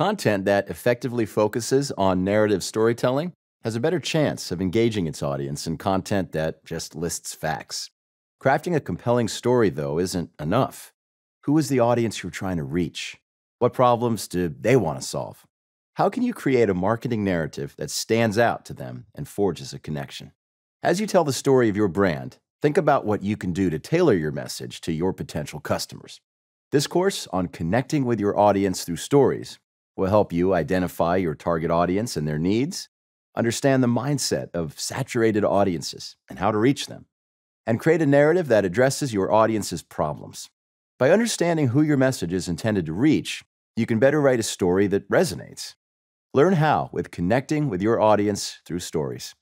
Content that effectively focuses on narrative storytelling has a better chance of engaging its audience than content that just lists facts. Crafting a compelling story, though, isn't enough. Who is the audience you're trying to reach? What problems do they want to solve? How can you create a marketing narrative that stands out to them and forges a connection? As you tell the story of your brand, think about what you can do to tailor your message to your potential customers. This course on connecting with your audience through stories will help you identify your target audience and their needs, understand the mindset of saturated audiences and how to reach them, and create a narrative that addresses your audience's problems. By understanding who your message is intended to reach, you can better write a story that resonates. Learn how with connecting with your audience through stories.